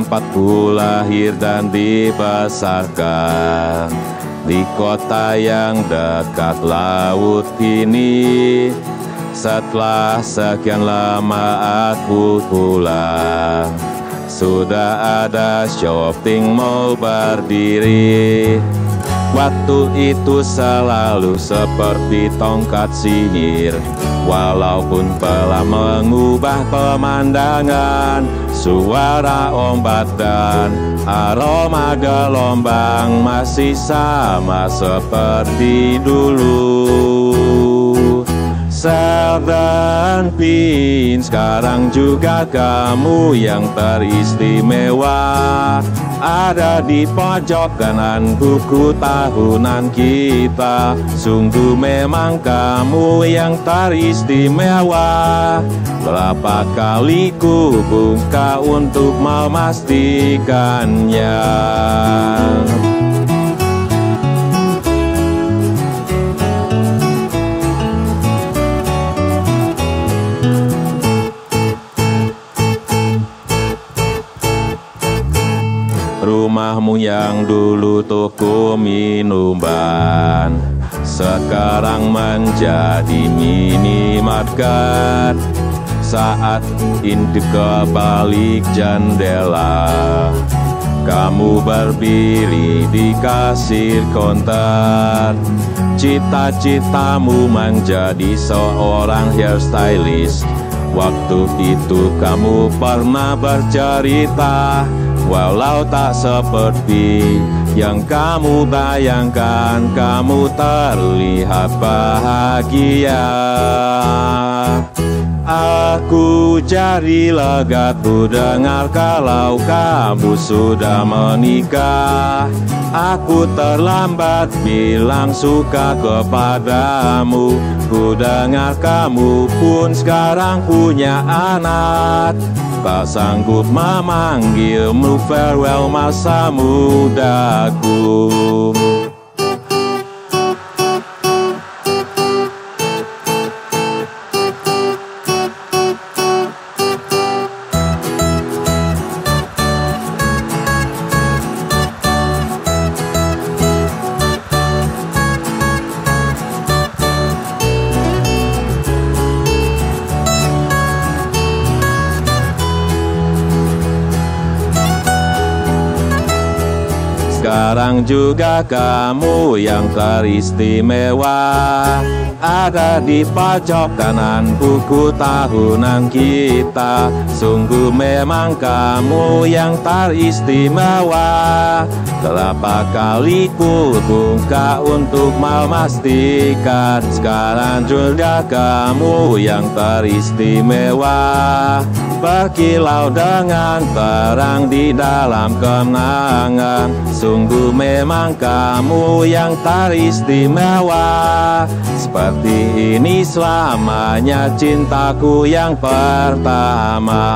tempatku lahir dan dibesarkan Di kota yang dekat laut ini. Setelah sekian lama aku pulang Sudah ada shopping mall berdiri. Waktu itu selalu seperti tongkat sihir Walaupun telah mengubah pemandangan Suara ombak dan aroma gelombang Masih sama seperti dulu Dan Pin Sekarang juga kamu yang teristimewa. Ada di pojok kanan buku tahunan kita. Sungguh memang kamu yang teristimewa. Berapa kali ku buka untuk memastikannya Rumahmu yang dulu toko minuman Sekarang menjadi minimarket. Saat induk ke balik jendela Kamu berdiri di kasir konter. Cita-citamu menjadi seorang hairstylist. Waktu itu kamu pernah bercerita Walau tak seperti yang kamu bayangkan Kamu terlihat bahagia Aku jadi lega tuh dengar kalau kamu sudah menikah. Aku terlambat bilang suka kepadamu. Ku dengar kamu pun sekarang punya anak. Tak sanggup memanggilmu farewell masa mudaku Sekarang juga kamu yang teristimewa. Ada di pojok kanan buku tahunan kita. Sungguh memang kamu yang teristimewa. Berapa kali ku buka untuk memastikan. Sekarang juga kamu yang teristimewa. Berkilau dengan terang di dalam kenangan Sungguh memang kamu yang teristimewa Seperti ini selamanya cintaku yang pertama